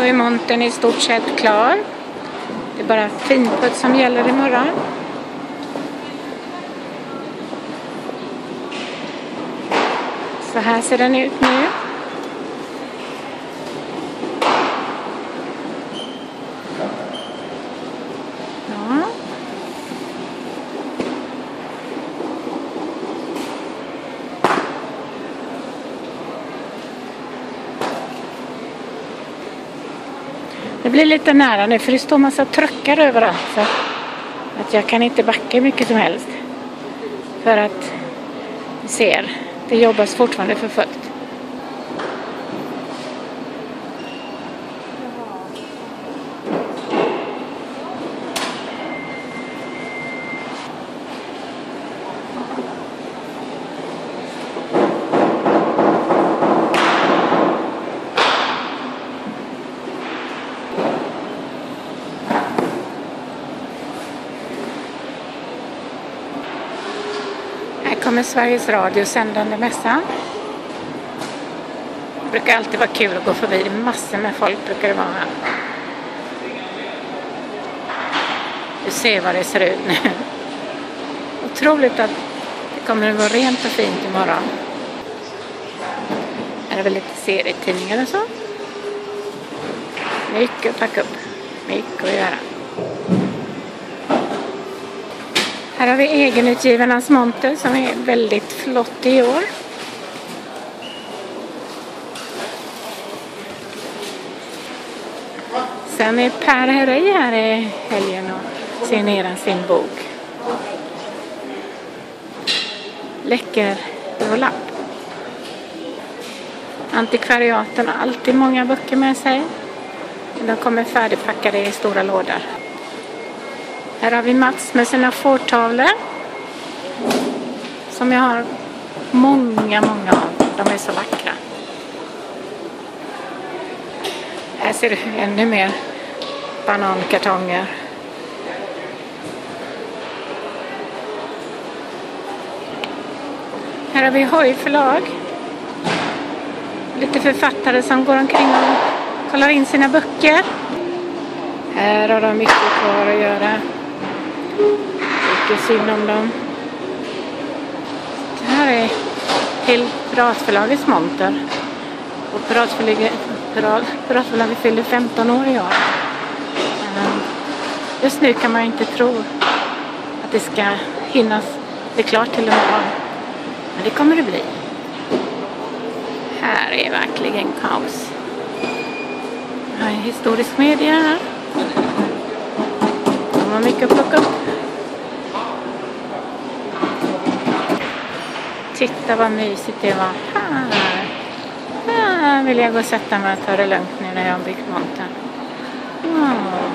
Då är montern i stort sett klar. Det är bara finputs som gäller imorgon. Så här ser den ut nu. Det blir lite nära nu för det står massa truckar överallt. Så att jag kan inte backa hur mycket som helst. För att, ni ser, det jobbas fortfarande för fullt. Här kommer Sveriges Radio sändande mässa Det brukar alltid vara kul att gå förbi. Det är massor med folk brukar det vara här. Du ser vad det ser ut nu. Otroligt att det kommer att vara rent och fint imorgon. Här är väl lite serietidningar och så. Mycket att packa upp. Mycket att göra. Här har vi egenutgivarnas monter som är väldigt flott i år. Sen är Per Herrey här i helgen och signerar sin bok. Läcker överlapp. Antikvariaten har alltid många böcker med sig. De kommer färdigpackade i stora lådor. Här har vi Mats med sina fårtavlor. Som jag har många, många av. De är så vackra. Här ser du ännu mer banankartonger. Här har vi Hoj förlag. Lite författare som går omkring och kollar in sina böcker. Här har de mycket kvar att göra. Tycker synd om dem. Det här är till Piratförlagets monter. Och Piratförlaget, Piratförlaget fyller 15 år i år. Ehm, just nu kan man inte tro att det ska hinnas bli klart till imorgon. Men det kommer det bli. Här är verkligen kaos. Här är historisk media här. De har mycket att plocka upp. Titta vad mysigt det var här. Här vill jag gå och sätta mig och ta det lugnt nu när jag har byggt montern. Mm.